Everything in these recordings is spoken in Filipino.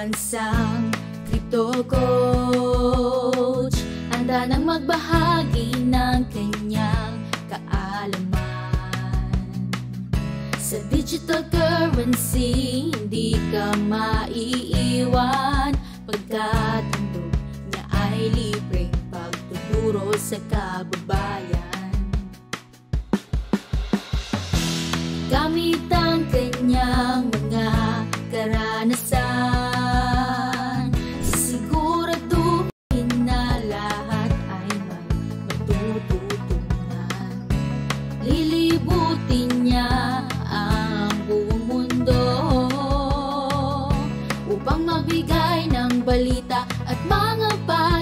pambansang crypto coach. Handa nang magbahagi ng kanyang kaalaman. Sa digital currency, hindi ka maiiwan. Pagkat handog niya ay libreng pagtuturo sa kababayan. Gamit ang kanyang mga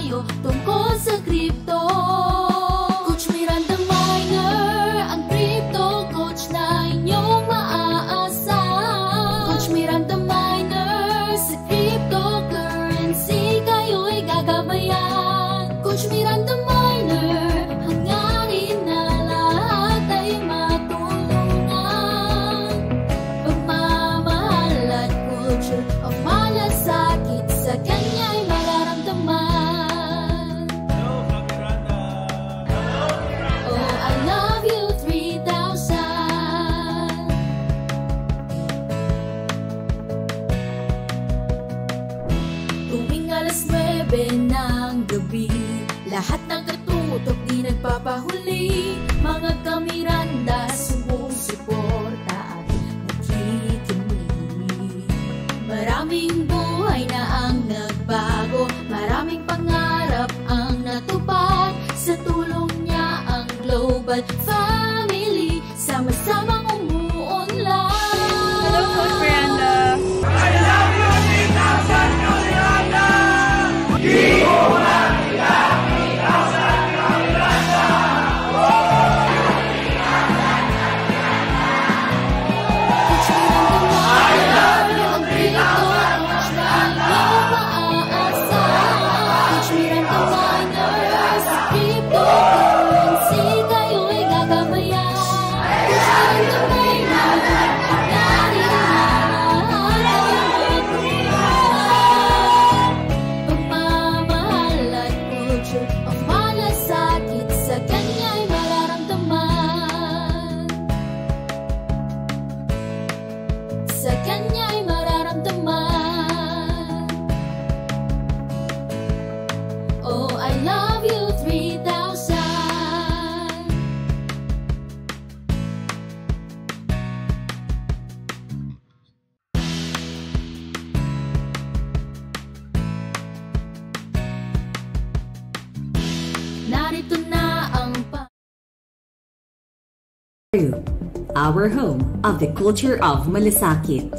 our home of the culture of Malasakit.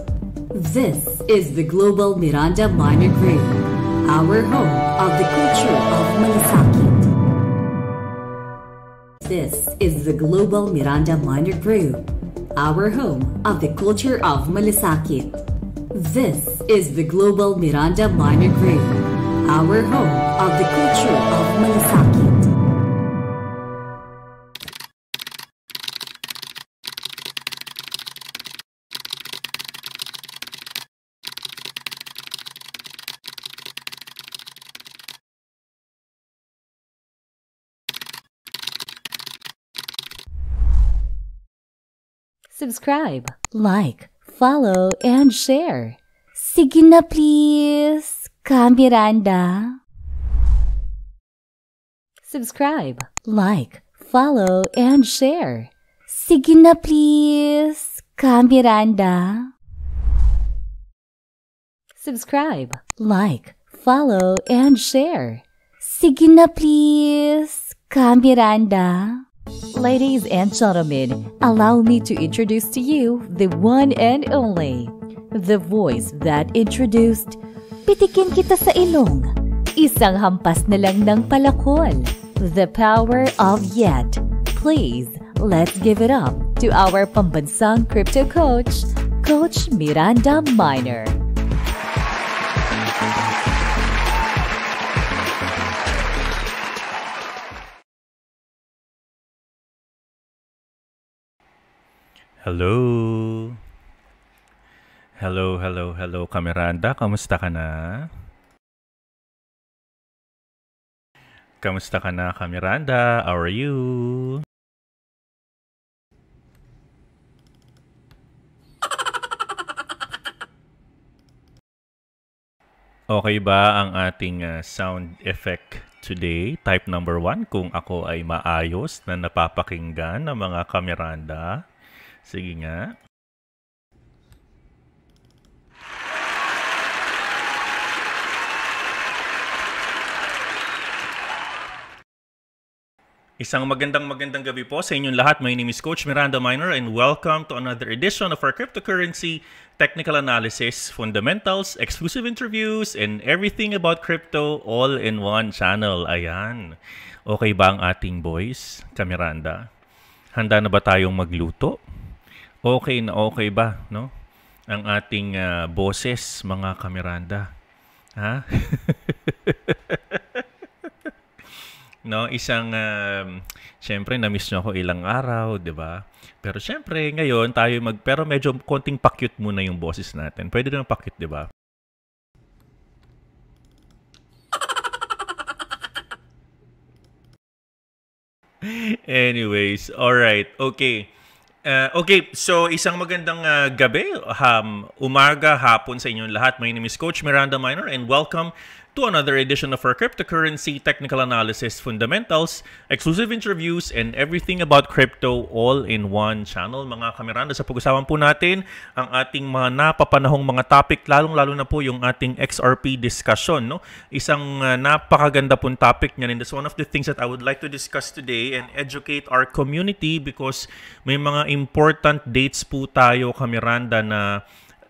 This is the Global Miranda Minor Group, our home of the culture of Malasakit. This is the Global Miranda Minor Group, our home of the culture of Malasakit. This is the Global Miranda Minor Group, our home of the culture of Malasakit. Subscribe, like, follow, and share. Sige na please, Kamiranda. Subscribe, like, follow, and share. Sige na please, Kamiranda. Subscribe, like, follow, and share. Sige na please, Kamiranda. Ladies and gentlemen, allow me to introduce to you the one and only, the voice that introduced Pitikin kita sa ilong, isang hampas na lang ng palakol, the power of yet. Please, let's give it up to our pambansang crypto coach, Coach Miranda Minor. Hello. Hello, hello, hello, Kamiranda. Kamusta ka na? Kamusta ka na, Kamiranda? How are you? Okay ba ang ating uh, sound effect today? Type number one, kung ako ay maayos na napapakinggan ng mga kameranda. Sige nga. Isang magandang magandang gabi po sa inyong lahat. My name is Coach Miranda Minor and welcome to another edition of our cryptocurrency technical analysis, fundamentals, exclusive interviews, and everything about crypto all in one channel. Ayan. Okay ba ang ating boys, Kamiranda? Handa na ba tayong magluto? Okay na okay ba, no? Ang ating uh, boses, mga Kamiranda. Ha? no isang um, syempre na-miss nyo ako ilang araw 'di ba pero syempre ngayon tayo mag pero medyo konting pakyut muna yung boses natin pwede din pakyut 'di ba Anyways, all right. Okay. Uh, okay, so isang magandang uh, gabi, um, umaga, hapon sa inyong lahat. My name is Coach Miranda Minor and welcome to another edition of our cryptocurrency technical analysis fundamentals, exclusive interviews, and everything about crypto all in one channel. Mga kameranda, sa pag-usapan po natin ang ating mga napapanahong mga topic, lalong-lalo na po yung ating XRP discussion. No? Isang uh, napakaganda pong topic niyan and that's one of the things that I would like to discuss today and educate our community because may mga important dates po tayo, kameranda, na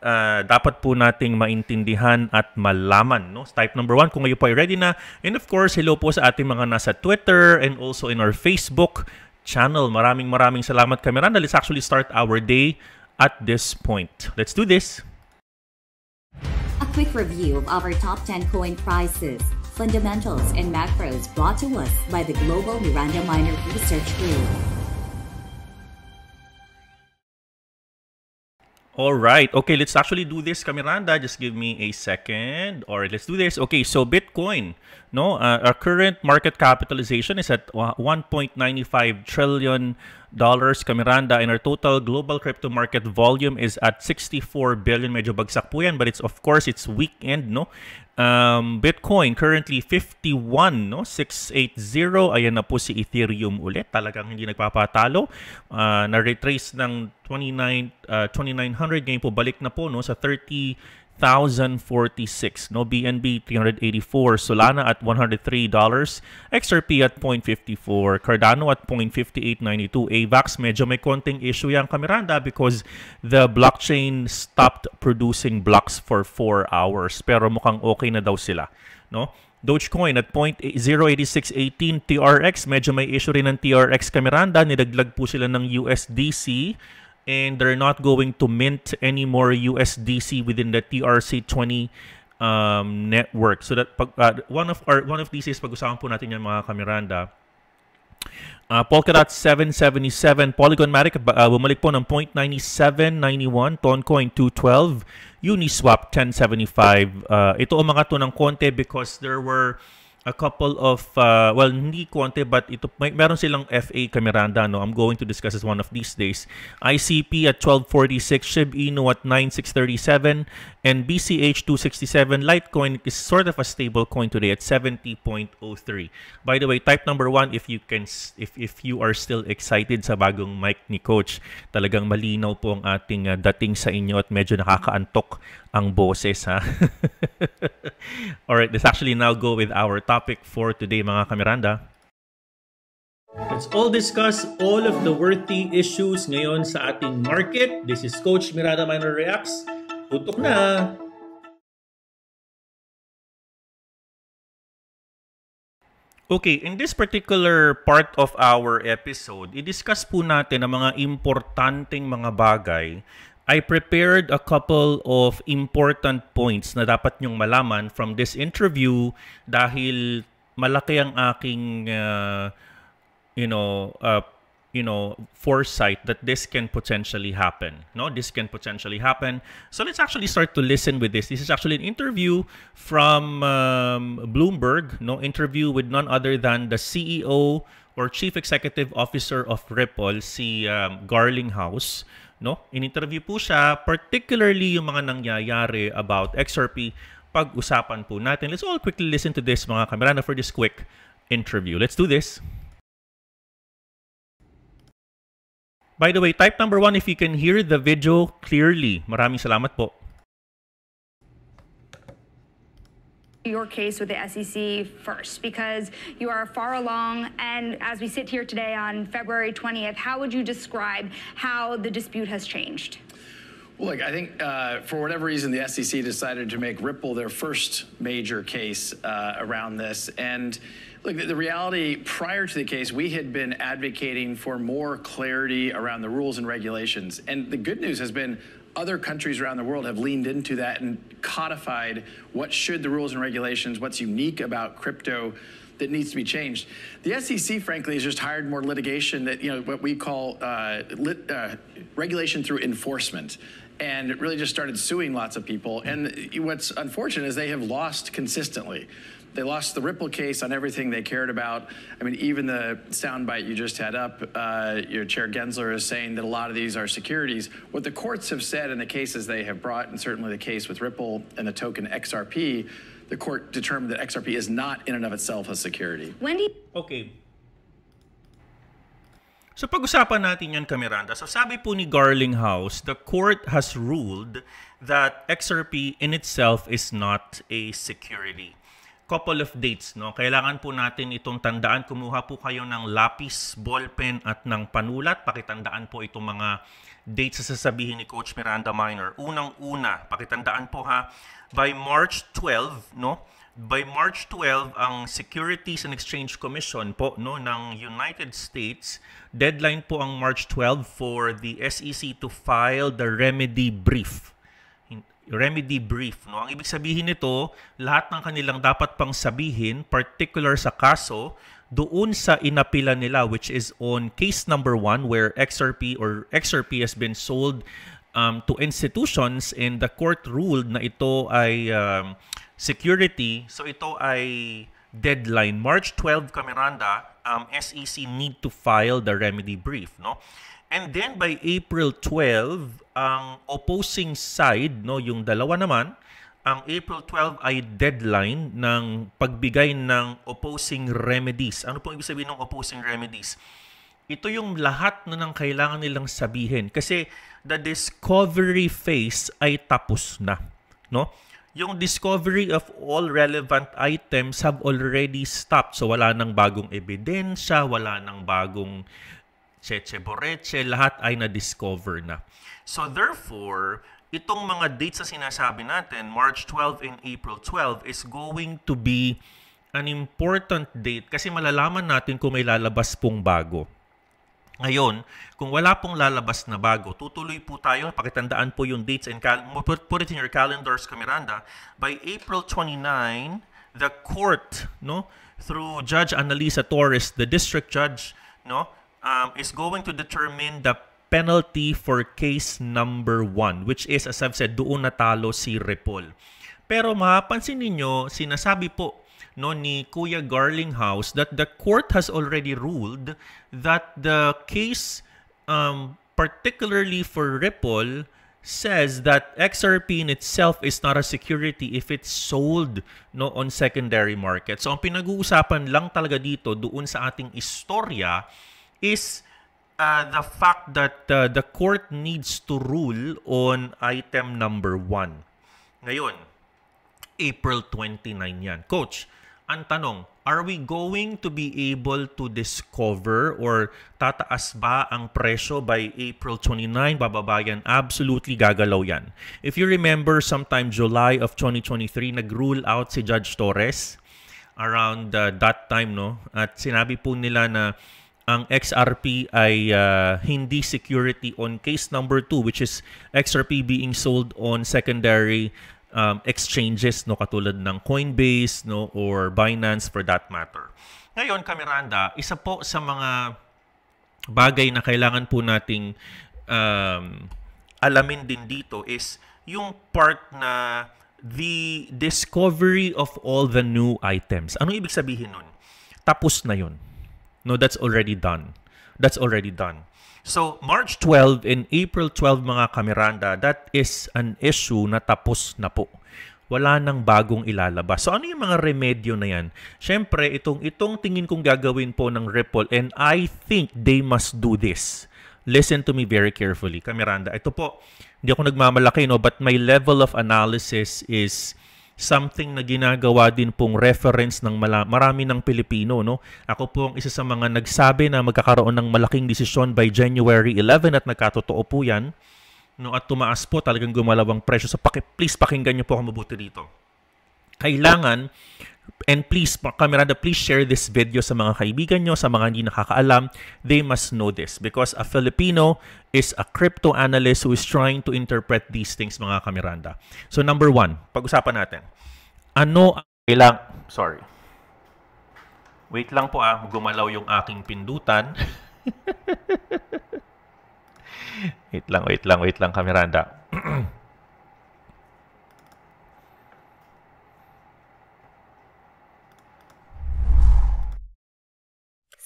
uh, dapat po nating maintindihan at malaman. No? Type number one, kung kayo po ay ready na. And of course, hello po sa ating mga nasa Twitter and also in our Facebook channel. Maraming maraming salamat kami. Let's actually start our day at this point. Let's do this. A quick review of our top 10 coin prices, fundamentals, and macros brought to us by the Global Miranda Minor Research Group. All right. Okay, let's actually do this, Kamiranda. Just give me a second. All right, let's do this. Okay, so Bitcoin, no, uh, our current market capitalization is at 1.95 trillion dollars, Kamiranda, and our total global crypto market volume is at 64 billion. Medyo bagsak po yan, but it's of course it's weekend, no. Um, Bitcoin currently 51 no? 680 ayan na po si Ethereum ulit. Talagang hindi nagpapatalo. Uh, na retrace ng 29 uh, 2900 ngayon po balik na po no? sa 30 1,046. No, BNB 384, Solana at $103, XRP at 0.54, Cardano at 0.5892, AVAX medyo may konting issue yan Kamiranda because the blockchain stopped producing blocks for 4 hours. Pero mukhang okay na daw sila, no? Dogecoin at 0.08618 TRX medyo may issue rin ng TRX Kamiranda nilaglag po sila ng USDC and they're not going to mint any more USDC within the TRC20 um, network. So that pag, uh, one of our one of these is pag-usapan po natin yan mga kamiranda. Uh, Polkadot 777, Polygon Matic uh, bumalik po ng 0.9791, Toncoin 212, Uniswap 1075. Uh, ito umangat to ng konti because there were a couple of uh, well hindi konti but ito may meron silang FA Camiranda no? I'm going to discuss this one of these days. ICP at 1246 SHIB Inu at 9637 and BCH 267 Litecoin is sort of a stable coin today at 70.03 by the way type number one if you can if if you are still excited sa bagong mic ni coach talagang malinaw po ang ating uh, dating sa inyo at medyo nakakaantok ang boses ha. Alright, let's actually now go with our topic for today mga kamiranda. Let's all discuss all of the worthy issues ngayon sa ating market. This is Coach Miranda Minor Reacts. Tutok na! Okay, in this particular part of our episode, i-discuss po natin ang mga importanteng mga bagay I prepared a couple of important points na dapat nyong malaman from this interview dahil malaki ang aking uh, you know uh, you know foresight that this can potentially happen no? This can potentially happen. So let's actually start to listen with this. This is actually an interview from um, bloomberg no? Interview with none other than the ceo or chief executive officer of ripple si um, garlinghouse no? In-interview po siya particularly yung mga nangyayari about xrp pag-usapan po natin. Let's all quickly listen to this mga kamerana for this quick interview. Let's do this By the way, type number one if you can hear the video clearly. Maraming salamat po. your case with the SEC first because you are far along and as we sit here today on February 20th, how would you describe how the dispute has changed? Well, look, I think uh, for whatever reason, the SEC decided to make Ripple their first major case uh, around this. And look, the reality prior to the case, we had been advocating for more clarity around the rules and regulations. And the good news has been other countries around the world have leaned into that and codified what should the rules and regulations, what's unique about crypto that needs to be changed. The SEC, frankly, has just hired more litigation that, you know, what we call uh, lit, uh, regulation through enforcement and really just started suing lots of people. And what's unfortunate is they have lost consistently. They lost the Ripple case on everything they cared about. I mean, even the soundbite you just had up, uh, your Chair Gensler is saying that a lot of these are securities. What the courts have said in the cases they have brought, and certainly the case with Ripple and the token XRP, the court determined that XRP is not in and of itself a security. Wendy? Okay. So pag-usapan natin yan, Kamiranda. So sabi po ni Garlinghouse, the court has ruled that XRP in itself is not a security. Couple of dates, no? Kailangan po natin itong tandaan. Kumuha po kayo ng lapis, ballpen at ng panulat. Pakitandaan po itong mga dates sa sasabihin ni Coach Miranda Minor. Unang-una, pakitandaan po ha, by March 12, no? By March 12 ang Securities and Exchange Commission po no ng United States deadline po ang March 12 for the SEC to file the remedy brief. Remedy brief no? Ang ibig sabihin nito lahat ng kanilang dapat pang sabihin particular sa kaso doon sa inapila nila which is on case number 1 where XRP or XRP has been sold um, to institutions and the court ruled na ito ay um, security. So ito ay deadline. March 12, Kamiranda, um, SEC need to file the remedy brief. No? And then by April 12, ang opposing side, no, yung dalawa naman, ang April 12 ay deadline ng pagbigay ng opposing remedies. Ano po ibig sabihin ng opposing remedies? Ito yung lahat na nang kailangan nilang sabihin kasi the discovery phase ay tapos na, no? yung discovery of all relevant items have already stopped. So wala nang bagong ebidensya, wala nang bagong cheche lahat ay na-discover na. So therefore, itong mga dates na sinasabi natin, March 12 and April 12 is going to be an important date kasi malalaman natin kung may lalabas pong bago. Ngayon, kung wala pong lalabas na bago, tutuloy po tayo. Pakitandaan po yung dates and cal- put, put it in your calendars, Kamiranda. By April 29, the court, no, through Judge Analisa Torres, the district judge, no, um, is going to determine the penalty for case number one, which is, as I've said, doon natalo si Repol. Pero mapapansin ninyo, sinasabi po no ni Kuya Garlinghouse that the court has already ruled that the case um, particularly for Ripple says that XRP in itself is not a security if it's sold no on secondary market. So ang pinag-uusapan lang talaga dito doon sa ating istorya is uh, the fact that uh, the court needs to rule on item number 1. Ngayon, April 29 yan. Coach, ang tanong, are we going to be able to discover or tataas ba ang presyo by April 29? Bababa yan? Absolutely gagalaw yan. If you remember, sometime July of 2023, nag-rule out si Judge Torres around uh, that time, no? At sinabi po nila na ang XRP ay uh, hindi security on case number 2 which is XRP being sold on secondary um, exchanges no katulad ng Coinbase no or Binance for that matter. Ngayon, Kamiranda, isa po sa mga bagay na kailangan po nating um, alamin din dito is yung part na the discovery of all the new items. Ano ibig sabihin nun? Tapos na yun. No, that's already done. That's already done. So, March 12 and April 12 mga kamiranda, that is an issue na tapos na po. Wala nang bagong ilalabas. So, ano yung mga remedyo na yan? Siyempre, itong, itong tingin kong gagawin po ng Ripple and I think they must do this. Listen to me very carefully. Kamiranda, ito po, hindi ako nagmamalaki, no? But my level of analysis is something na ginagawa din pong reference ng marami ng Pilipino. No? Ako po ang isa sa mga nagsabi na magkakaroon ng malaking desisyon by January 11 at nagkatotoo po yan. No, at tumaas po talagang gumalaw ang presyo. So paki, please pakinggan niyo po ako mabuti dito. Kailangan And please, Kamiranda, please share this video sa mga kaibigan nyo, sa mga hindi nakakaalam. They must know this because a Filipino is a crypto analyst who is trying to interpret these things, mga Kamiranda. So number one, pag-usapan natin. Ano ang kailang... Sorry. Wait lang po ah, gumalaw yung aking pindutan. wait lang, wait lang, wait lang, Kamiranda.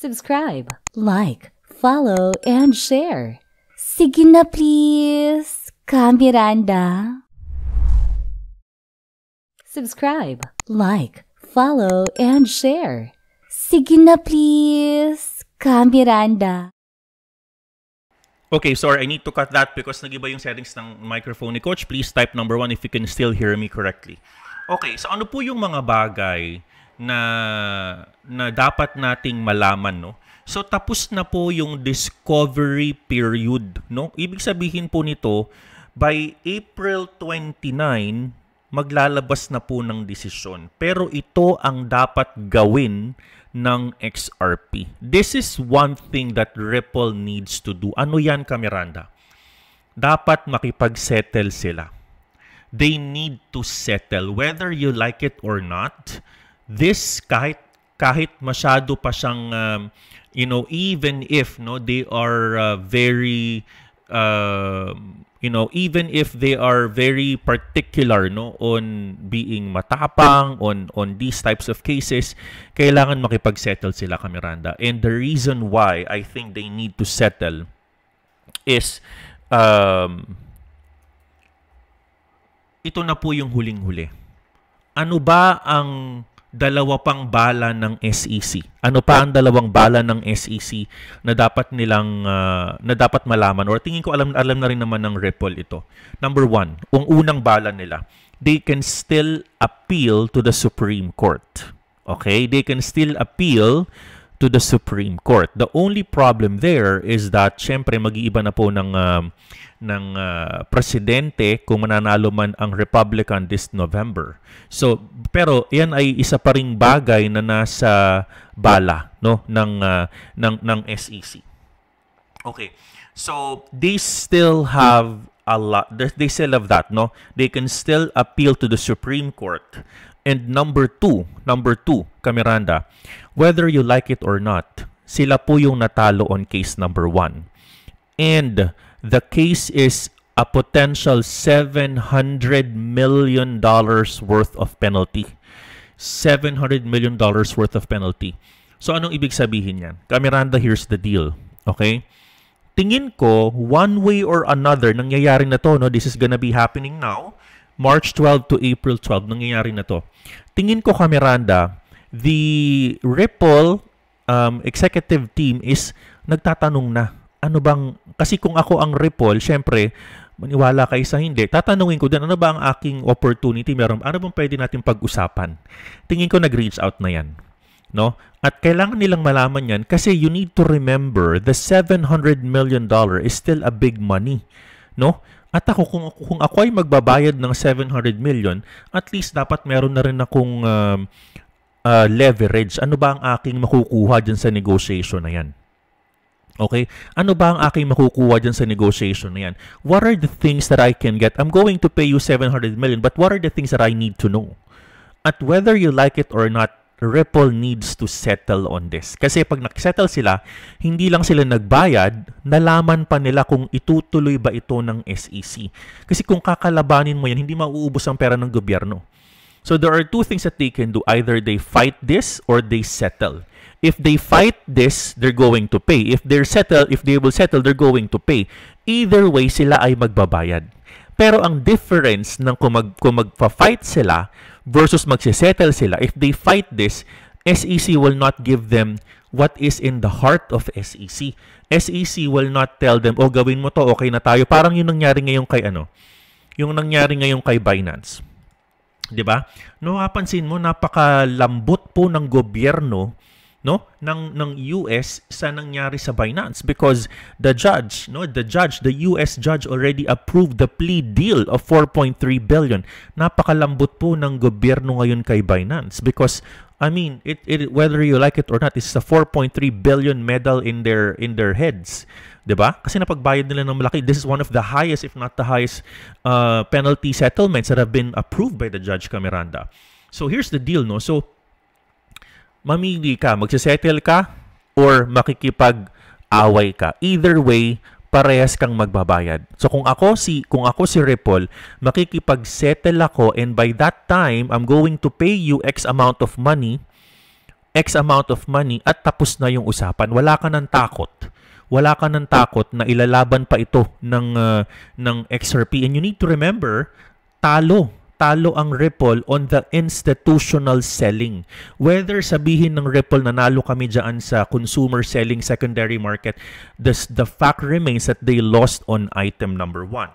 subscribe, like, follow, and share. Sige na please, Kamiranda. Subscribe, like, follow, and share. Sige na please, Kamiranda. Okay, sorry, I need to cut that because nagiba yung settings ng microphone ni Coach. Please type number one if you can still hear me correctly. Okay, so ano po yung mga bagay na na dapat nating malaman no? So tapos na po yung discovery period no? Ibig sabihin po nito by April 29 maglalabas na po ng desisyon. Pero ito ang dapat gawin ng XRP this is one thing that Ripple needs to do. Ano yan Kamiranda dapat makipag-settle sila. They need to settle whether you like it or not this kahit kahit masyado pa siyang um, you know even if no they are uh, very uh, you know even if they are very particular no on being matapang on on these types of cases kailangan makipag-settle sila Kamiranda and the reason why I think they need to settle is um, ito na po yung huling-huli. Ano ba ang dalawa pang bala ng SEC. Ano pa ang dalawang bala ng SEC na dapat nilang uh, na dapat malaman or tingin ko alam alam na rin naman ng Ripple ito. Number one, ang unang bala nila, they can still appeal to the Supreme Court. Okay? They can still appeal to the Supreme Court. The only problem there is that syempre mag-iiba na po ng uh, ng uh, presidente kung mananalo man ang Republican this November. So, pero yan ay isa pa ring bagay na nasa bala no ng uh, ng ng SEC. Okay. So, they still have a lot they still have that no they can still appeal to the Supreme Court and number two number two Kamiranda whether you like it or not sila po yung natalo on case number one and the case is a potential $700 million worth of penalty. $700 million worth of penalty. So, anong ibig sabihin yan? Kamiranda, here's the deal. Okay? Tingin ko, one way or another, nangyayari na to, no? This is gonna be happening now. March 12 to April 12, nangyayari na to. Tingin ko, Kamiranda, the Ripple um, executive team is nagtatanong na ano bang, kasi kung ako ang Ripple, syempre, maniwala kayo sa hindi, tatanungin ko din, ano ba ang aking opportunity? Meron, ano bang pwede natin pag-usapan? Tingin ko nag-reach out na yan. No? At kailangan nilang malaman yan kasi you need to remember the 700 million dollar is still a big money. No? At ako, kung, kung ako ay magbabayad ng 700 million, at least dapat meron na rin akong uh, uh, leverage. Ano ba ang aking makukuha dyan sa negotiation na yan? Okay? Ano ba ang aking makukuha dyan sa negotiation na yan? What are the things that I can get? I'm going to pay you 700 million, but what are the things that I need to know? At whether you like it or not, Ripple needs to settle on this. Kasi pag nag-settle sila, hindi lang sila nagbayad, nalaman pa nila kung itutuloy ba ito ng SEC. Kasi kung kakalabanin mo yan, hindi mauubos ang pera ng gobyerno. So there are two things that they can do. Either they fight this or they settle. If they fight this, they're going to pay. If they're settle, if they will settle, they're going to pay. Either way, sila ay magbabayad. Pero ang difference ng kung, mag, kung magpa-fight sila versus magsisettle sila, if they fight this, SEC will not give them what is in the heart of SEC. SEC will not tell them, oh gawin mo to, okay na tayo. Parang yung nangyari ngayon kay ano, yung nangyari ngayon kay Binance. 'Di ba? No, kapansin mo napakalambot po ng gobyerno no ng ng US sa nangyari sa Binance because the judge no the judge the US judge already approved the plea deal of 4.3 billion. Napakalambot po ng gobyerno ngayon kay Binance because I mean it, it whether you like it or not it's a 4.3 billion medal in their in their heads 'di ba? Kasi napagbayad nila ng malaki. This is one of the highest if not the highest uh, penalty settlements that have been approved by the judge Camiranda so here's the deal no? So mamili ka, magsisettle ka, or makikipag-away ka. Either way, parehas kang magbabayad. So kung ako si kung ako si Ripple, makikipag-settle ako and by that time I'm going to pay you X amount of money, X amount of money at tapos na yung usapan. Wala ka ng takot. Wala ka ng takot na ilalaban pa ito ng uh, ng XRP and you need to remember talo talo ang Ripple on the institutional selling. Whether sabihin ng Ripple na nalo kami dyan sa consumer selling secondary market, this, the fact remains that they lost on item number one.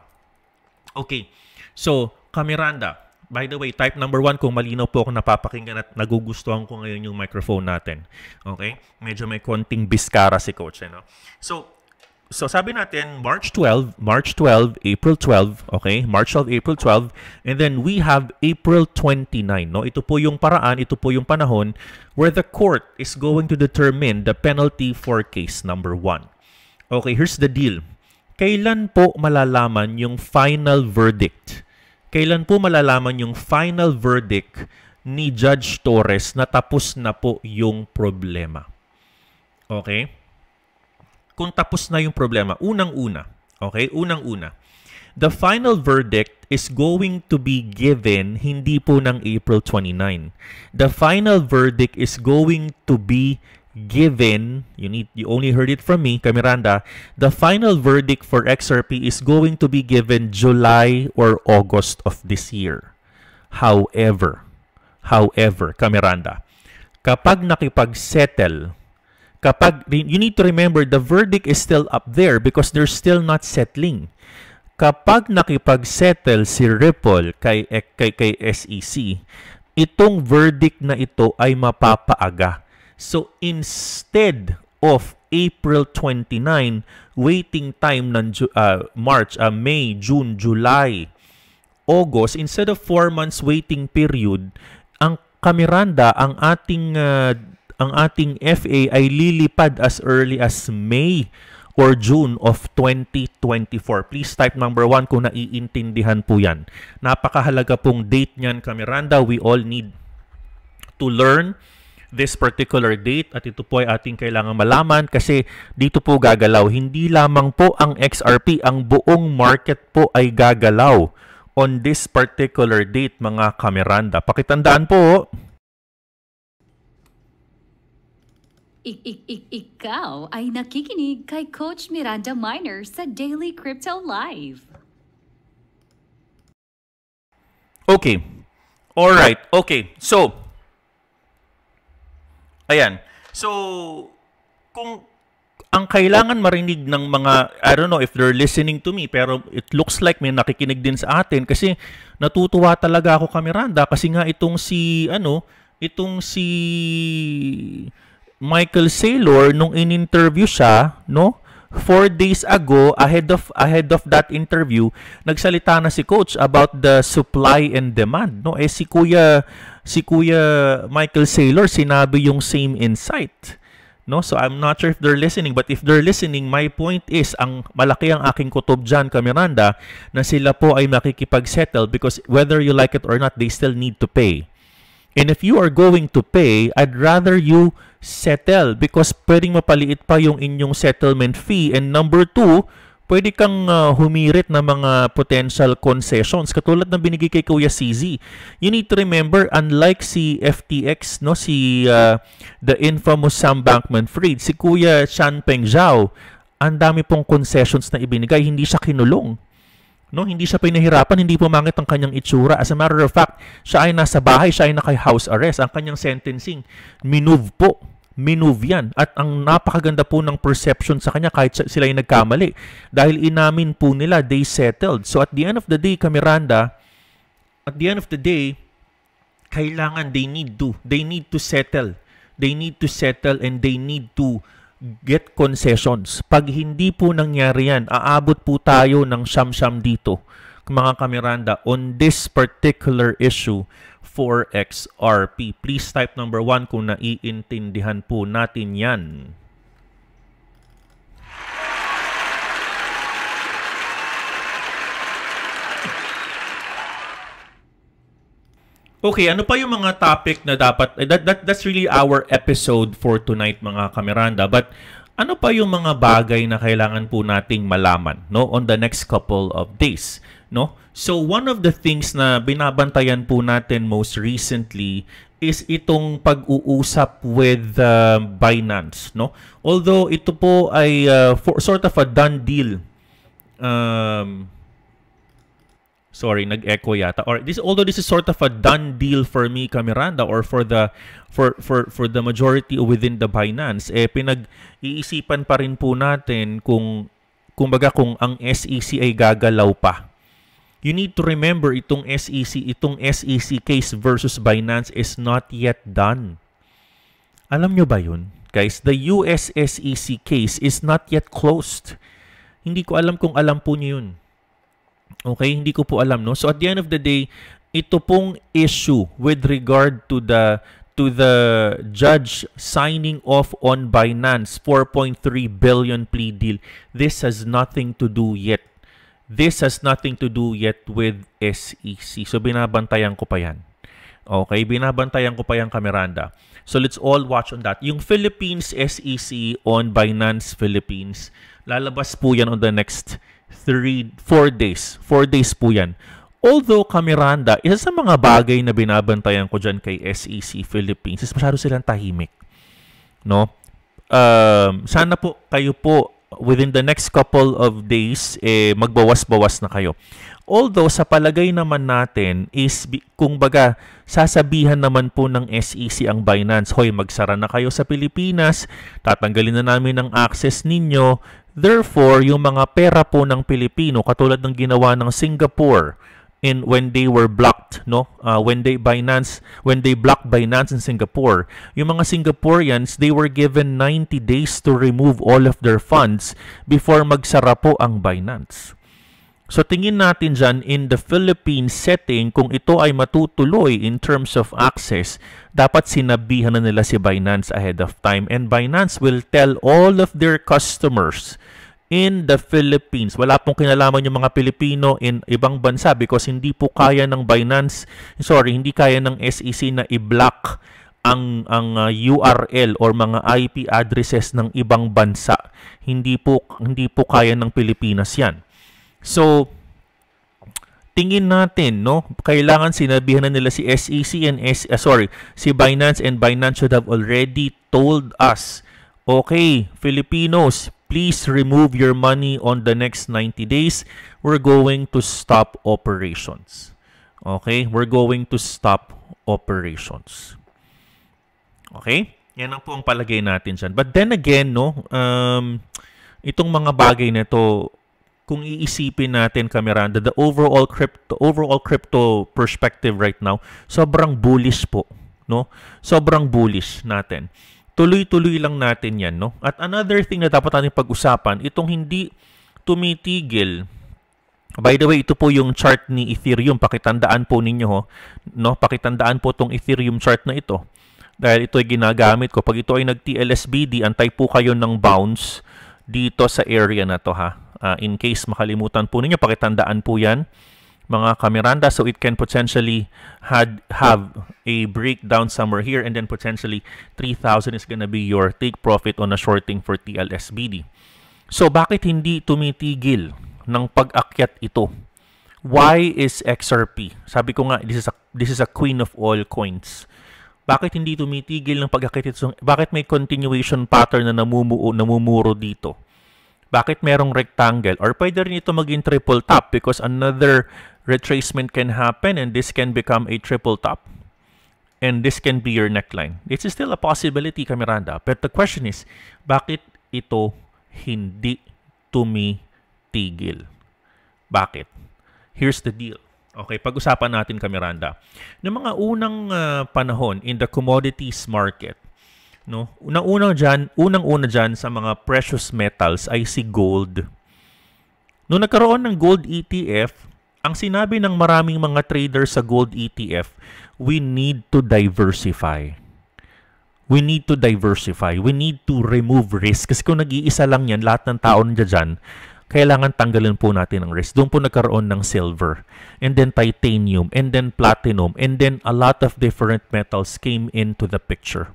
Okay, so Kamiranda, by the way, type number one kung malinaw po ako napapakinggan at nagugustuhan ko ngayon yung microphone natin. Okay? Medyo may konting biskara si Coach. Eh, no? So, So sabi natin March 12, March 12, April 12, okay? March 12, April 12, and then we have April 29, no? Ito po yung paraan, ito po yung panahon where the court is going to determine the penalty for case number 1. Okay, here's the deal. Kailan po malalaman yung final verdict? Kailan po malalaman yung final verdict ni Judge Torres na tapos na po yung problema? Okay? Kung tapos na yung problema. Unang-una, okay? Unang-una, the final verdict is going to be given hindi po ng April 29. The final verdict is going to be given, you need you only heard it from me, Kamiranda, the final verdict for XRP is going to be given July or August of this year. However, however, Kamiranda, kapag nakipag-settle kapag you need to remember the verdict is still up there because they're still not settling. Kapag nakipag-settle si Ripple kay, kay, kay SEC, itong verdict na ito ay mapapaaga. So instead of April 29, waiting time ng uh, March, uh, May, June, July, August, instead of 4 months waiting period, ang Kamiranda, ang ating uh, ang ating FA ay lilipad as early as May or June of 2024. Please type number 1 kung naiintindihan po yan. Napakahalaga pong date niyan, Kamiranda. We all need to learn this particular date at ito po ay ating kailangan malaman kasi dito po gagalaw. Hindi lamang po ang XRP, ang buong market po ay gagalaw on this particular date mga kameranda. Pakitandaan po, Ik ik ik ikaw ay nakikinig kay Coach Miranda Miner sa Daily Crypto Live. Okay. All right. Okay. So Ayan. So kung ang kailangan marinig ng mga I don't know if they're listening to me pero it looks like may nakikinig din sa atin kasi natutuwa talaga ako kay Miranda kasi nga itong si ano itong si Michael Saylor nung in-interview siya, no? Four days ago, ahead of ahead of that interview, nagsalita na si coach about the supply and demand, no? Eh si Kuya si Kuya Michael Saylor sinabi yung same insight. No? So I'm not sure if they're listening, but if they're listening, my point is ang malaki ang aking kutob diyan, Kamiranda, na sila po ay makikipag-settle because whether you like it or not, they still need to pay. And if you are going to pay, I'd rather you settle because pwedeng mapaliit pa yung inyong settlement fee. And number two, pwede kang uh, humirit ng mga potential concessions katulad ng binigay kay Kuya CZ. You need to remember unlike si FTX no si uh, the infamous Sam Bankman-Fried si Kuya Chan Peng Zhao ang dami pong concessions na ibinigay hindi siya kinulong. No, hindi siya pinahirapan, hindi pumangit ang kanyang itsura. As a matter of fact, siya ay nasa bahay, siya ay naka house arrest. Ang kanyang sentencing, minove po minove yan. At ang napakaganda po ng perception sa kanya kahit sila ay nagkamali. Dahil inamin po nila, they settled. So at the end of the day, Kamiranda, at the end of the day, kailangan they need to. They need to settle. They need to settle and they need to get concessions. Pag hindi po nangyari yan, aabot po tayo ng siyam-siyam dito, mga kamiranda, on this particular issue 4XRP. Please type number 1 kung naiintindihan po natin yan. Okay, ano pa yung mga topic na dapat eh, that, that that's really our episode for tonight mga kameranda. But ano pa yung mga bagay na kailangan po nating malaman no on the next couple of days, no? So one of the things na binabantayan po natin most recently is itong pag-uusap with uh, Binance, no? Although ito po ay uh, for, sort of a done deal. Um, sorry, nag-echo yata. Or this although this is sort of a done deal for me, Camiranda, or for the for for for the majority within the Binance, eh pinag-iisipan pa rin po natin kung kumbaga kung ang SEC ay gagalaw pa you need to remember itong SEC, itong SEC case versus Binance is not yet done. Alam nyo ba yun? Guys, the US SEC case is not yet closed. Hindi ko alam kung alam po niyo yun. Okay, hindi ko po alam, no? So at the end of the day, ito pong issue with regard to the to the judge signing off on Binance 4.3 billion plea deal. This has nothing to do yet This has nothing to do yet with SEC. So, binabantayan ko pa yan. Okay, binabantayan ko pa yan, Kameranda. So, let's all watch on that. Yung Philippines SEC on Binance Philippines, lalabas po yan on the next 3, 4 days. 4 days po yan. Although, Kamiranda, isa sa mga bagay na binabantayan ko dyan kay SEC Philippines is masyado silang tahimik. No? Um, sana po kayo po within the next couple of days, eh, magbawas-bawas na kayo. Although, sa palagay naman natin is, kung baga, sasabihan naman po ng SEC ang Binance, hoy, magsara na kayo sa Pilipinas, tatanggalin na namin ang access ninyo. Therefore, yung mga pera po ng Pilipino, katulad ng ginawa ng Singapore, in when they were blocked no? Uh, when they Binance when they blocked Binance in Singapore yung mga Singaporeans they were given 90 days to remove all of their funds before magsara po ang Binance So tingin natin dyan in the Philippine setting kung ito ay matutuloy in terms of access dapat sinabihan na nila si Binance ahead of time and Binance will tell all of their customers in the Philippines. Wala pong kinalaman yung mga Pilipino in ibang bansa because hindi po kaya ng Binance, sorry, hindi kaya ng SEC na i-block ang ang uh, URL or mga IP addresses ng ibang bansa. Hindi po hindi po kaya ng Pilipinas 'yan. So tingin natin, no, kailangan sinabihan na nila si SEC and S, uh, sorry, si Binance and Binance should have already told us, okay, Filipinos, please remove your money on the next 90 days. We're going to stop operations. Okay? We're going to stop operations. Okay? Yan ang po ang palagay natin dyan. But then again, no, um, itong mga bagay na to, kung iisipin natin, Kamiranda, the overall crypto, overall crypto perspective right now, sobrang bullish po. No? Sobrang bullish natin tuloy-tuloy lang natin yan, no? At another thing na dapat natin pag-usapan, itong hindi tumitigil. By the way, ito po yung chart ni Ethereum. Pakitandaan po ninyo, ho, no? Pakitandaan po tong Ethereum chart na ito. Dahil ito ay ginagamit ko. Pag ito ay nag-TLSBD, antay po kayo ng bounce dito sa area na to, ha? Uh, in case makalimutan po ninyo, pakitandaan po yan. mga kamiranda. So it can potentially had have a breakdown somewhere here and then potentially 3,000 is gonna be your take profit on a shorting for TLSBD. So bakit hindi tumitigil ng pag-akyat ito? Why is XRP? Sabi ko nga, this is a, this is a queen of all coins. Bakit hindi tumitigil ng pag-akyat ito? Bakit may continuation pattern na namumuo, namumuro dito? Bakit merong rectangle? Or pwede rin ito maging triple top because another retracement can happen and this can become a triple top. And this can be your neckline. Is still a possibility, Kamiranda. But the question is, bakit ito hindi tumitigil? Bakit? Here's the deal. Okay, pag-usapan natin, Kamiranda. Noong mga unang uh, panahon in the commodities market, no? Unang-una diyan, unang-una diyan sa mga precious metals ay si gold. Noong nagkaroon ng gold ETF, ang sinabi ng maraming mga traders sa gold ETF, we need to diversify. We need to diversify. We need to remove risk. Kasi kung nag-iisa lang yan, lahat ng tao nandiyan dyan, kailangan tanggalin po natin ang risk. Doon po nagkaroon ng silver, and then titanium, and then platinum, and then a lot of different metals came into the picture.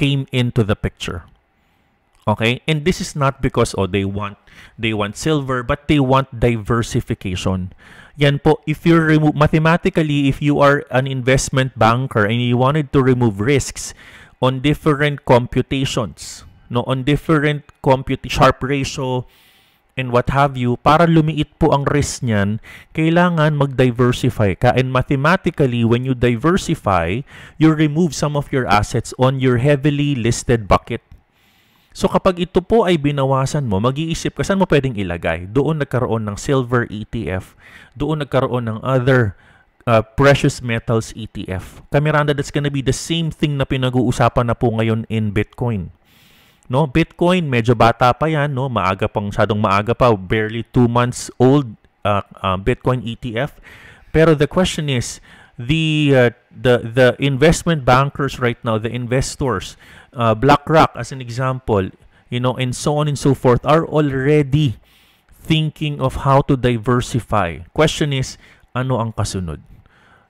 Came into the picture. Okay? And this is not because oh they want they want silver but they want diversification. Yan po, if you remove mathematically if you are an investment banker and you wanted to remove risks on different computations, no, on different compute sharp ratio and what have you, para lumiit po ang risk niyan, kailangan mag-diversify ka. And mathematically, when you diversify, you remove some of your assets on your heavily listed bucket. So kapag ito po ay binawasan mo, mag-iisip ka saan mo pwedeng ilagay. Doon nagkaroon ng silver ETF, doon nagkaroon ng other uh, precious metals ETF. Kamiranda, that's gonna be the same thing na pinag-uusapan na po ngayon in Bitcoin. No, Bitcoin medyo bata pa 'yan, no? Maaga pang sadong maaga pa, barely 2 months old uh, uh, Bitcoin ETF. Pero the question is the uh, the the investment bankers right now, the investors uh, BlackRock as an example, you know, and so on and so forth are already thinking of how to diversify. Question is, ano ang kasunod?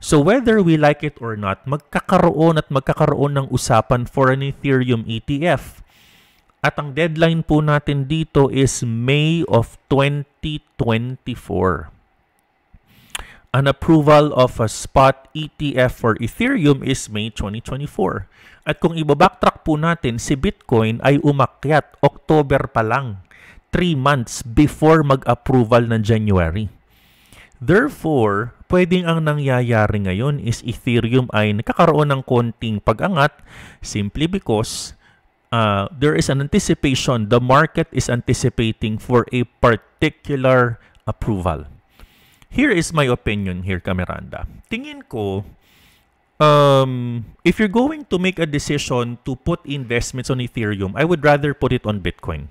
So whether we like it or not, magkakaroon at magkakaroon ng usapan for an Ethereum ETF. At ang deadline po natin dito is May of 2024. An approval of a spot ETF for Ethereum is May 2024. At kung ibabacktrack po natin, si Bitcoin ay umakyat October pa lang, 3 months before mag-approval ng January. Therefore, pwedeng ang nangyayari ngayon is Ethereum ay nakakaroon ng konting pag-angat simply because uh, there is an anticipation, the market is anticipating for a particular approval. Here is my opinion here, Kameranda. Tingin ko, um, if you're going to make a decision to put investments on Ethereum, I would rather put it on Bitcoin.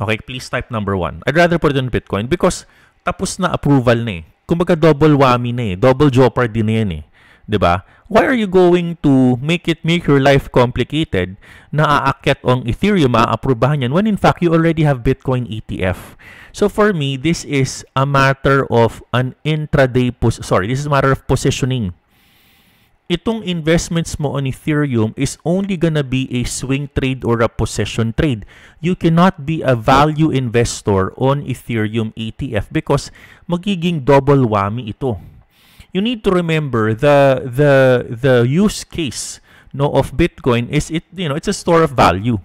Okay, please type number one. I'd rather put it on Bitcoin because tapos na approval na eh. Kumbaga double whammy na eh. Double jeopardy na yan eh. 'Di ba? Why are you going to make it make your life complicated na aakyat ang Ethereum, maaprubahan yan when in fact you already have Bitcoin ETF? So for me, this is a matter of an intraday, pos sorry, this is a matter of positioning. Itong investments mo on Ethereum is only gonna be a swing trade or a possession trade. You cannot be a value investor on Ethereum ETF because magiging double whammy ito. You need to remember the the the use case no of Bitcoin is it you know it's a store of value.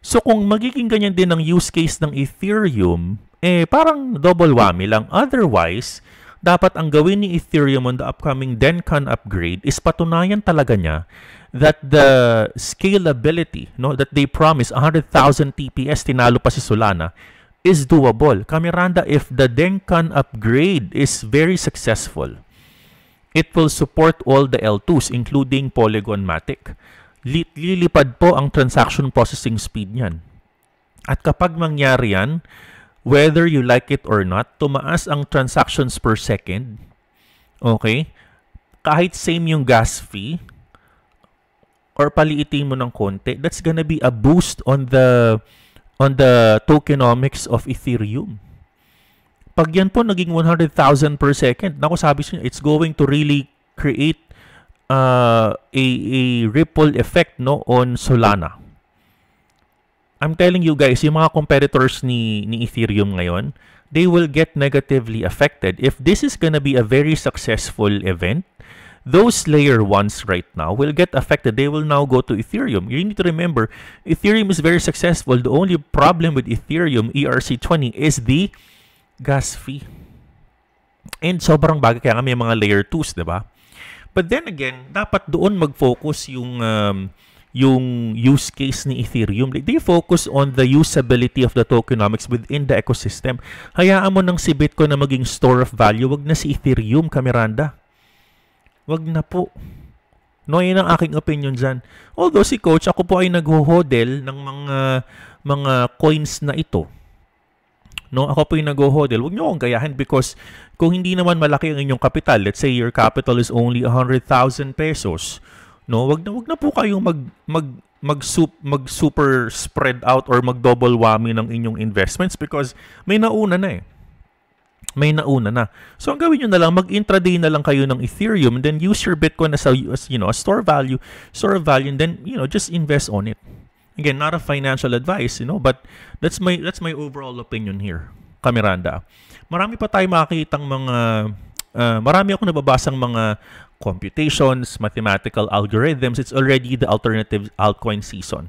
So kung magiging ganyan din ang use case ng Ethereum, eh parang double whammy lang. Otherwise, dapat ang gawin ni Ethereum on the upcoming Denkan upgrade is patunayan talaga niya that the scalability, no, that they promise 100,000 TPS tinalo pa si Solana is doable. Kamiranda, if the Denkan upgrade is very successful, it will support all the L2s including Polygon Matic lilipad po ang transaction processing speed niyan. At kapag mangyari yan, whether you like it or not, tumaas ang transactions per second. Okay? Kahit same yung gas fee, or paliitin mo ng konti, that's gonna be a boost on the on the tokenomics of Ethereum. Pag yan po naging 100,000 per second, naku sabi siya, it's going to really create uh, a, a ripple effect no on Solana. I'm telling you guys, yung mga competitors ni, ni Ethereum ngayon, they will get negatively affected. If this is gonna be a very successful event, those layer ones right now will get affected. They will now go to Ethereum. You need to remember, Ethereum is very successful. The only problem with Ethereum ERC20 is the gas fee. And sobrang bagay kaya nga may mga layer 2s, di ba? But then again, dapat doon mag-focus yung um, yung use case ni Ethereum. They focus on the usability of the tokenomics within the ecosystem. Hayaan mo ng si Bitcoin na maging store of value. Wag na si Ethereum, Kamiranda. Wag na po. No, yun ang aking opinion dyan. Although si Coach, ako po ay nag-hodel ng mga mga coins na ito. No, ako po yung nag-hodel. Huwag niyo akong gayahin because kung hindi naman malaki ang inyong capital, let's say your capital is only 100,000 pesos, no, wag na wag na po kayong mag mag mag, sup, mag super spread out or mag double whammy ng inyong investments because may nauna na eh. May nauna na. So ang gawin niyo na lang mag-intraday na lang kayo ng Ethereum and then use your Bitcoin as a as, you know, a store value, store value and then you know, just invest on it. Again, not a financial advice, you know, but that's my that's my overall opinion here. Kamiranda. Marami pa tayo makikitang mga uh, marami ako nababasang mga computations, mathematical algorithms. It's already the alternative altcoin season.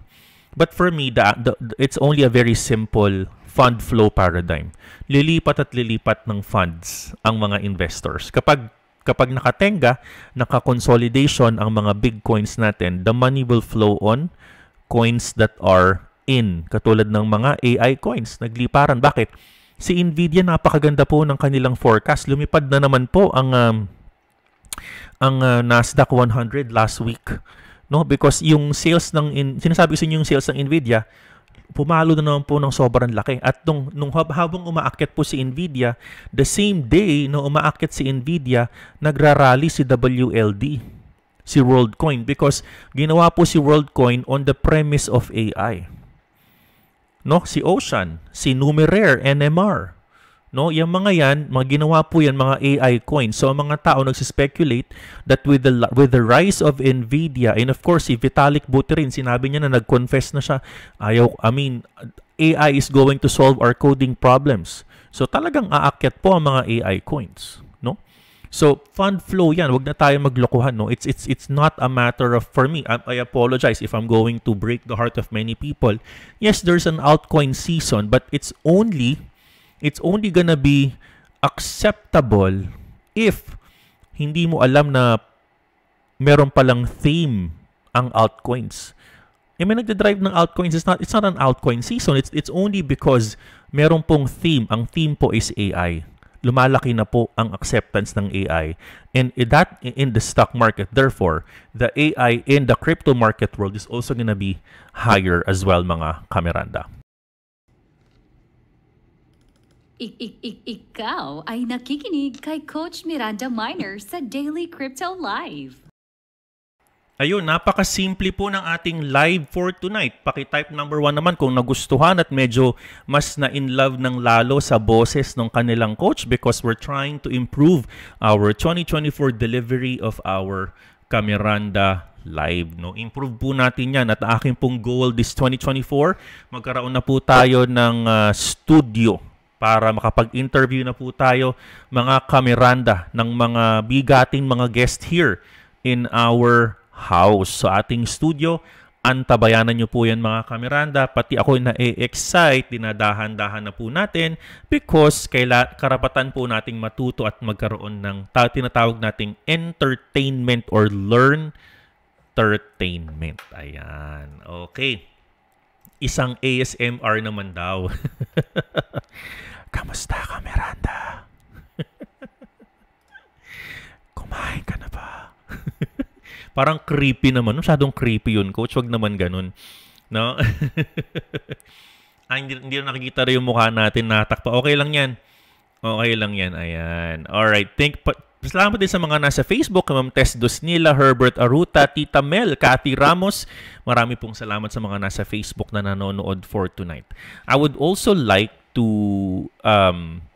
But for me, the, the, it's only a very simple fund flow paradigm. Lilipat at lilipat ng funds ang mga investors. Kapag kapag nakatenga, naka-consolidation ang mga big coins natin, the money will flow on coins that are in, katulad ng mga AI coins, nagliparan. Bakit? Si Nvidia napakaganda po ng kanilang forecast. Lumipad na naman po ang um, ang uh, Nasdaq 100 last week. No, because yung sales ng in, sinasabi ko sa inyo yung sales ng Nvidia pumalo na naman po ng sobrang laki. At nung, nung habang umaakyat po si Nvidia, the same day na umaakyat si Nvidia, nagrarally si WLD si WorldCoin because ginawa po si WorldCoin on the premise of AI. No, si Ocean, si Numeraire, NMR. No, yung mga yan, mga ginawa po yan mga AI coins. So ang mga tao nagsi-speculate that with the with the rise of Nvidia and of course si Vitalik Buterin, sinabi niya na nag-confess na siya, ayaw I mean AI is going to solve our coding problems. So talagang aakyat po ang mga AI coins. So, fund flow yan. Huwag na tayo maglokohan. No? It's, it's, it's not a matter of, for me, I, I apologize if I'm going to break the heart of many people. Yes, there's an altcoin season, but it's only, it's only gonna be acceptable if hindi mo alam na meron palang theme ang altcoins. I mean, nagde-drive ng altcoins, it's not, it's not an altcoin season. It's, it's only because meron pong theme. Ang theme po is AI lumalaki na po ang acceptance ng AI. And that in the stock market, therefore, the AI in the crypto market world is also to be higher as well, mga kameranda. Ik ik ik ikaw ay nakikinig kay Coach Miranda Miner sa Daily Crypto Live. Ayun, napakasimple po ng ating live for tonight. Paki-type number one naman kung nagustuhan at medyo mas na-in love ng lalo sa boses ng kanilang coach because we're trying to improve our 2024 delivery of our Camiranda live. No? Improve po natin yan. At aking pong goal this 2024, magkaroon na po tayo ng uh, studio para makapag-interview na po tayo mga Camiranda ng mga bigating mga guest here in our house. sa ating studio, antabayanan nyo po yan mga kameranda. Pati ako na-excite, dinadahan-dahan na po natin because kaila, karapatan po nating matuto at magkaroon ng ta- tinatawag nating entertainment or learn entertainment. Ayan. Okay. Isang ASMR naman daw. Kamusta ka, Miranda? Kumain ka na ba? Parang creepy naman. Masyadong creepy yun, coach. Wag naman ganun. No? ah, hindi, hindi na nakikita rin yung mukha natin natakpa. Okay lang yan. Okay lang yan. Ayan. Alright. Thank, pa, Salamat din sa mga nasa Facebook, Ma'am Tess Dosnila, Herbert Aruta, Tita Mel, Cathy Ramos. Marami pong salamat sa mga nasa Facebook na nanonood for tonight. I would also like to um,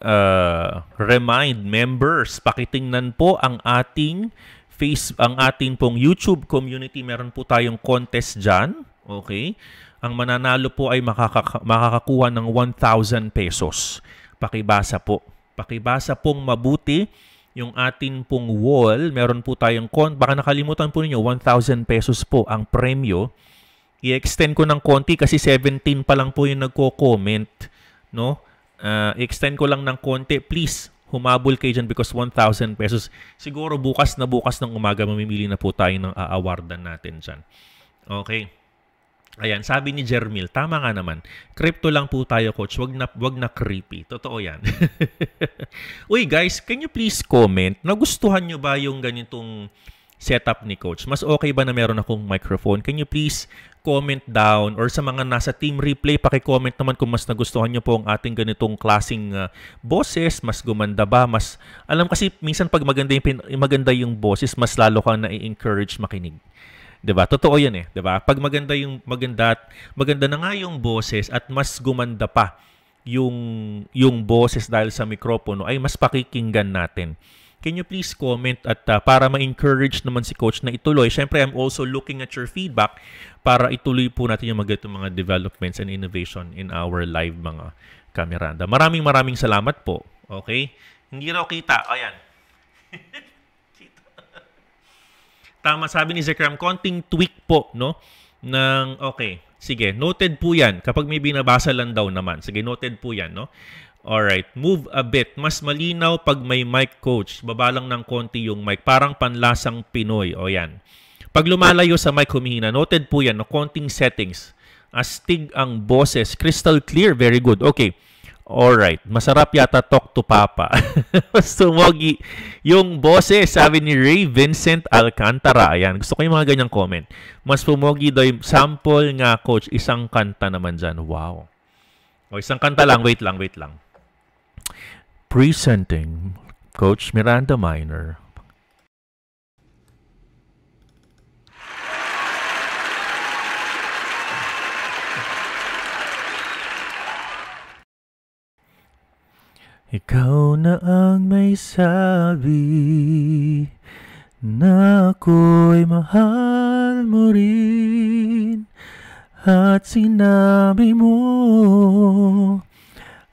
uh, remind members, pakitingnan po ang ating face ang ating pong YouTube community. Meron po tayong contest diyan. Okay? Ang mananalo po ay makaka- makakakuha ng 1,000 pesos. Pakibasa po. Pakibasa pong mabuti yung atin pong wall. Meron po tayong con baka nakalimutan po ninyo 1,000 pesos po ang premyo. I-extend ko ng konti kasi 17 pa lang po yung nagko-comment, no? Uh, i-extend ko lang ng konti. Please, humabol kayo dyan because 1,000 pesos. Siguro bukas na bukas ng umaga mamimili na po tayo ng aawardan natin dyan. Okay. Ayan, sabi ni Jermil, tama nga naman. Crypto lang po tayo, coach. Wag na, wag na creepy. Totoo yan. Uy, guys, can you please comment? Nagustuhan nyo ba yung ganitong setup ni coach? Mas okay ba na meron akong microphone? Can you please comment down or sa mga nasa team replay, paki-comment naman kung mas nagustuhan nyo po ang ating ganitong klasing uh, boses, mas gumanda ba, mas alam kasi minsan pag maganda yung, maganda yung boses, mas lalo kang na-encourage makinig. 'Di ba? Totoo 'yan eh, 'di ba? Pag maganda yung maganda at maganda na nga yung boses at mas gumanda pa yung yung boses dahil sa mikropono ay mas pakikinggan natin. Can you please comment at uh, para ma-encourage naman si coach na ituloy. Syempre, I'm also looking at your feedback para ituloy po natin yung mga mga developments and innovation in our live mga kameranda. Maraming maraming salamat po. Okay? Hindi raw kita. Ayan. Tama sabi ni Zekram, konting tweak po, no? Ng, okay, sige, noted po yan. Kapag may binabasa lang daw naman. Sige, noted po yan, no? Alright, move a bit. Mas malinaw pag may mic coach. Baba lang ng konti yung mic. Parang panlasang Pinoy. O yan. Pag lumalayo sa mic humihina, noted po yan, no? konting settings. Astig ang boses. Crystal clear. Very good. Okay. Alright, masarap yata talk to Papa. Sumogi yung boses, sabi ni Ray Vincent Alcantara. Ayan, gusto ko yung mga ganyang comment. Mas pumogi daw yung sample nga, coach, isang kanta naman dyan. Wow. O, isang kanta lang, wait lang, wait lang. Presenting Coach Miranda Minor. Ikaw na ang may sabi na ako'y mahal mo rin at sinabi mo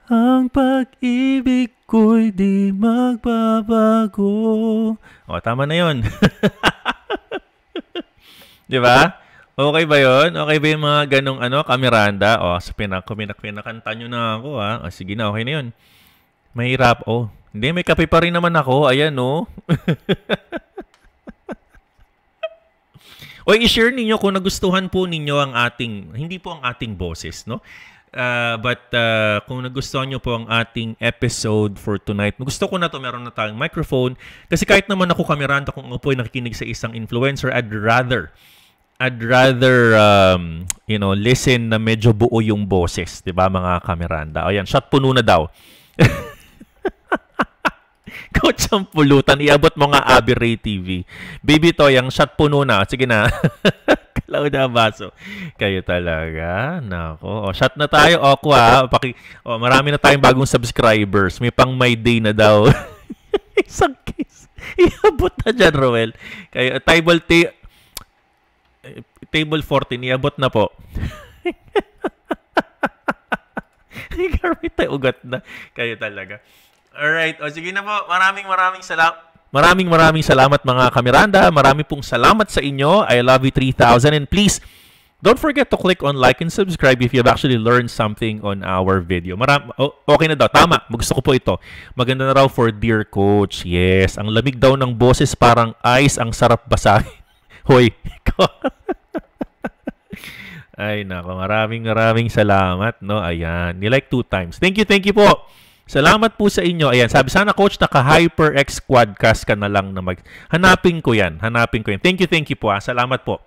ang pag-ibig ko'y di magbabago. O, tama na yon. di ba? Okay ba yon? Okay ba yung mga ganong ano, kamiranda? O, sa pinak pinakanta nyo na ako ha. O, sige na, okay na yun. Mahirap. Oh, hindi, may kape pa rin naman ako. Ayan, no? o, i-share ninyo kung nagustuhan po ninyo ang ating, hindi po ang ating boses, no? Uh, but uh, kung nagustuhan nyo po ang ating episode for tonight, gusto ko na to meron na tayong microphone. Kasi kahit naman ako kameranta kung ako nakikinig sa isang influencer, I'd rather I'd rather um, you know, listen na medyo buo yung boses, 'di ba mga kameranda? Ayan, shot puno na daw. Coach ang pulutan. Iabot mo nga Ray TV. Baby to, yung shot puno na. Sige na. Na baso. Kayo talaga. Nako. O, shot na tayo. O, kuha. Paki, o, marami na tayong bagong subscribers. May pang my day na daw. Isang case. Iabot na dyan, Roel. Kayo, table, ta- table 14. Iabot na po. Garmit tayo ugat na. Kayo talaga. Alright. O sige na po. Maraming maraming salamat. Maraming maraming salamat mga kamiranda. Marami pong salamat sa inyo. I love you 3000. And please, don't forget to click on like and subscribe if you've actually learned something on our video. Maram oh, okay na daw. Tama. Gusto ko po ito. Maganda na raw for Dear Coach. Yes. Ang lamig daw ng boses parang ice. Ang sarap basahin. Hoy. Ay, nako. Maraming maraming salamat. No? Ayan. Nilike two times. Thank you, thank you po. Salamat po sa inyo. Ayan, sabi sana coach naka HyperX Quadcast ka na lang na mag Hanapin ko 'yan. Hanapin ko 'yan. Thank you, thank you po. Ah. Salamat po.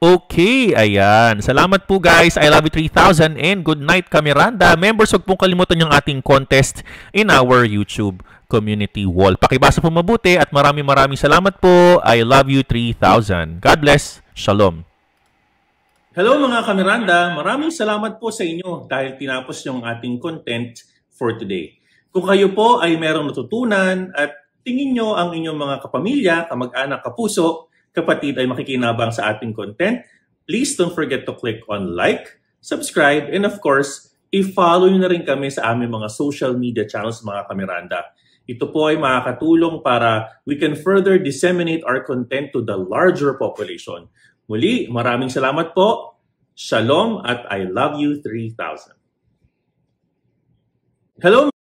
Okay, ayan. Salamat po guys. I love you 3000 and good night Kamiranda. Members, huwag pong kalimutan yung ating contest in our YouTube community wall. Pakibasa po mabuti at maraming maraming salamat po. I love you 3000. God bless. Shalom. Hello mga kamiranda, maraming salamat po sa inyo dahil tinapos yung ating content for today. Kung kayo po ay merong natutunan at tingin nyo ang inyong mga kapamilya, kamag-anak, kapuso, kapatid ay makikinabang sa ating content, please don't forget to click on like, subscribe, and of course, i-follow nyo na rin kami sa aming mga social media channels mga kamiranda. Ito po ay makakatulong para we can further disseminate our content to the larger population. Muli, maraming salamat po. Shalom at I love you 3000. Hello